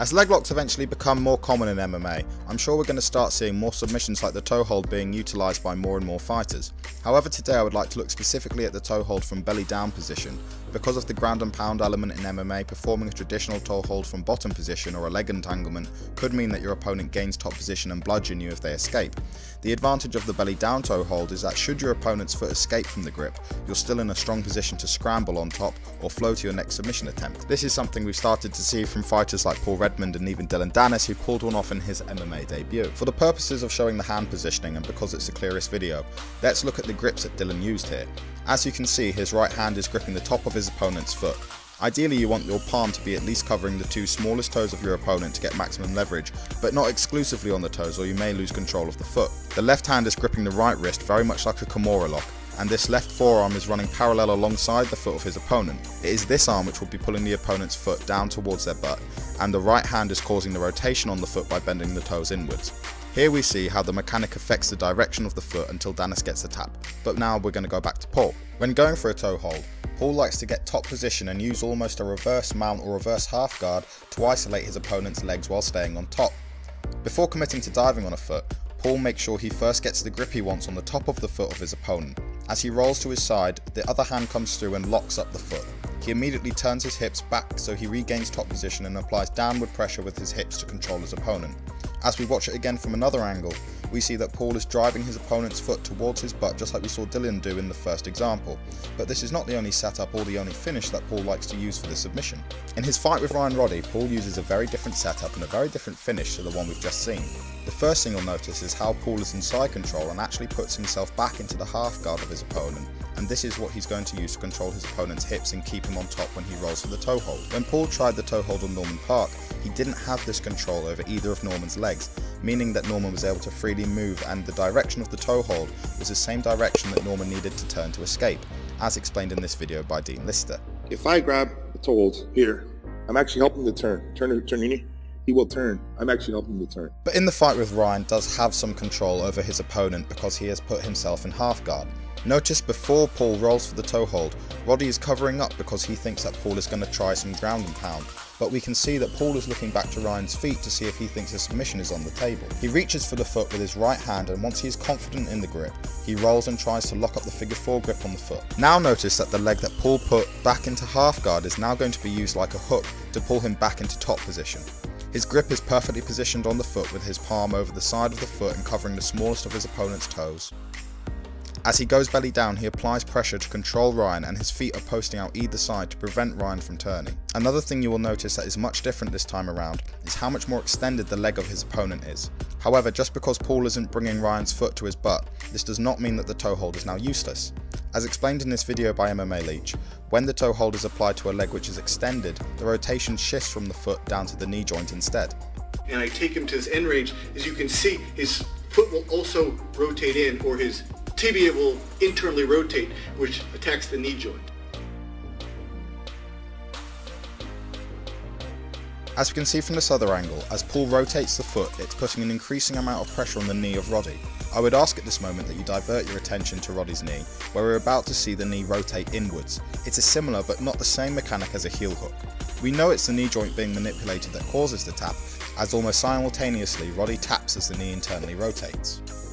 As leg locks eventually become more common in MMA, I'm sure we're going to start seeing more submissions like the toe hold being utilised by more and more fighters. However today I would like to look specifically at the toe hold from belly down position. Because of the ground and pound element in MMA, performing a traditional toe hold from bottom position or a leg entanglement could mean that your opponent gains top position and bludgeon you if they escape. The advantage of the belly down toe hold is that should your opponent's foot escape from the grip, you're still in a strong position to scramble on top or flow to your next submission attempt. This is something we've started to see from fighters like Paul Redmond and even Dillon Danis who pulled one off in his MMA debut. For the purposes of showing the hand positioning and because it's the clearest video, let's look at the grips that Dillon used here. As you can see, his right hand is gripping the top of his opponent's foot. Ideally you want your palm to be at least covering the two smallest toes of your opponent to get maximum leverage, but not exclusively on the toes or you may lose control of the foot. The left hand is gripping the right wrist very much like a Kimura lock, and this left forearm is running parallel alongside the foot of his opponent. It is this arm which will be pulling the opponent's foot down towards their butt, and the right hand is causing the rotation on the foot by bending the toes inwards. Here we see how the mechanic affects the direction of the foot until Danis gets the tap, but now we're going to go back to Paul. When going for a toe hold, Paul likes to get top position and use almost a reverse mount or reverse half guard to isolate his opponent's legs while staying on top. Before committing to diving on a foot, Paul makes sure he first gets the grip he wants on the top of the foot of his opponent. As he rolls to his side, the other hand comes through and locks up the foot. He immediately turns his hips back so he regains top position and applies downward pressure with his hips to control his opponent. As we watch it again from another angle, we see that Paul is driving his opponent's foot towards his butt just like we saw Dillon do in the first example. But this is not the only setup or the only finish that Paul likes to use for the submission. In his fight with Ryan Roddy, Paul uses a very different setup and a very different finish to the one we've just seen. The first thing you'll notice is how Paul is in side control and actually puts himself back into the half guard of his opponent, and this is what he's going to use to control his opponent's hips and keep him on top when he rolls for the toe hold. When Paul tried the toe hold on Norman Parke, he didn't have this control over either of Norman's legs, meaning that Norman was able to freely move and the direction of the toe hold was the same direction that Norman needed to turn to escape, as explained in this video by Dean Lister. If I grab the toe hold here, I'm actually helping the turn. Turn, turn, he will turn. I'm actually helping him to turn. But in the fight with Ryan does have some control over his opponent because he has put himself in half guard. Notice before Paul rolls for the toe hold, Roddy is covering up because he thinks that Paul is going to try some ground and pound, but we can see that Paul is looking back to Ryan's feet to see if he thinks a submission is on the table. He reaches for the foot with his right hand and once he is confident in the grip, he rolls and tries to lock up the figure 4 grip on the foot. Now notice that the leg that Paul put back into half guard is now going to be used like a hook to pull him back into top position. His grip is perfectly positioned on the foot with his palm over the side of the foot and covering the smallest of his opponent's toes. As he goes belly down, he applies pressure to control Ryan and his feet are posting out either side to prevent Ryan from turning. Another thing you will notice that is much different this time around is how much more extended the leg of his opponent is. However, just because Paul isn't bringing Ryan's foot to his butt, this does not mean that the toe hold is now useless. As explained in this video by MMA Leech, when the toe hold is applied to a leg which is extended, the rotation shifts from the foot down to the knee joint instead. And I take him to this end range, as you can see, his foot will also rotate in, or his tibia will internally rotate, which attacks the knee joint. As we can see from this other angle, as Paul rotates the foot, it's putting an increasing amount of pressure on the knee of Roddy. I would ask at this moment that you divert your attention to Roddy's knee, where we're about to see the knee rotate inwards. It's a similar but not the same mechanic as a heel hook. We know it's the knee joint being manipulated that causes the tap, as almost simultaneously Roddy taps as the knee internally rotates.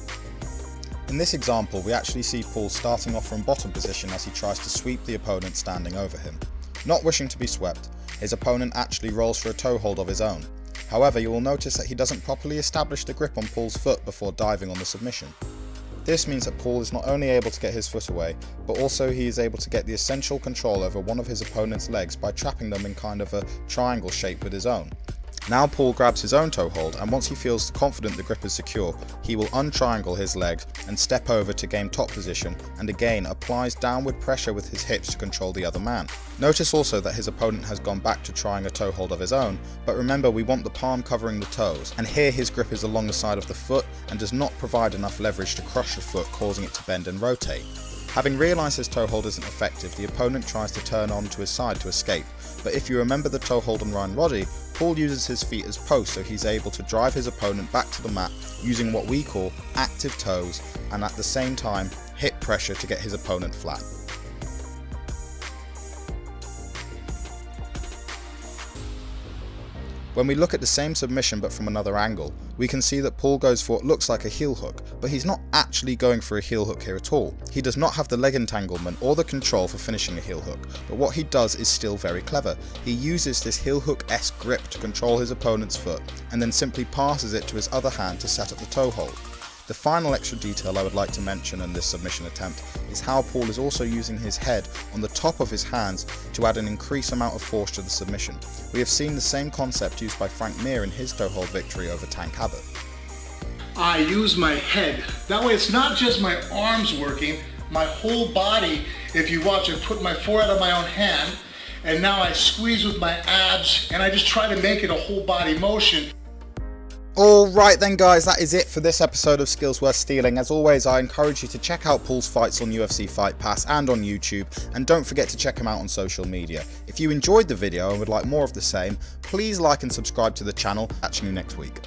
In this example, we actually see Paul starting off from bottom position as he tries to sweep the opponent standing over him. Not wishing to be swept, his opponent actually rolls for a toe hold of his own. However, you will notice that he doesn't properly establish the grip on Paul's foot before diving on the submission. This means that Paul is not only able to get his foot away, but also he is able to get the essential control over one of his opponent's legs by trapping them in kind of a triangle shape with his own. Now Paul grabs his own toe hold and once he feels confident the grip is secure, he will untriangle his legs and step over to gain top position and again applies downward pressure with his hips to control the other man. Notice also that his opponent has gone back to trying a toe hold of his own, but remember we want the palm covering the toes, and here his grip is along the side of the foot and does not provide enough leverage to crush the foot causing it to bend and rotate. Having realised his toe hold isn't effective, the opponent tries to turn on to his side to escape, but if you remember the toe hold on Ryan Roddy, Paul uses his feet as posts so he's able to drive his opponent back to the mat using what we call active toes and at the same time hip pressure to get his opponent flat. When we look at the same submission but from another angle, we can see that Paul goes for what looks like a heel hook, but he's not actually going for a heel hook here at all. He does not have the leg entanglement or the control for finishing a heel hook, but what he does is still very clever. He uses this heel hook-esque grip to control his opponent's foot, and then simply passes it to his other hand to set up the toe hold. The final extra detail I would like to mention in this submission attempt is how Paul is also using his head on the top of his hands to add an increased amount of force to the submission. We have seen the same concept used by Frank Mir in his toe victory over Tank Abbott. I use my head. That way it's not just my arms working, my whole body. If you watch, I put my forehead on my own hand and now I squeeze with my abs and I just try to make it a whole body motion. Alright then guys, that is it for this episode of Skills Worth Stealing. As always, I encourage you to check out Paul's fights on UFC Fight Pass and on YouTube, and don't forget to check him out on social media. If you enjoyed the video and would like more of the same, please like and subscribe to the channel. Catching you next week.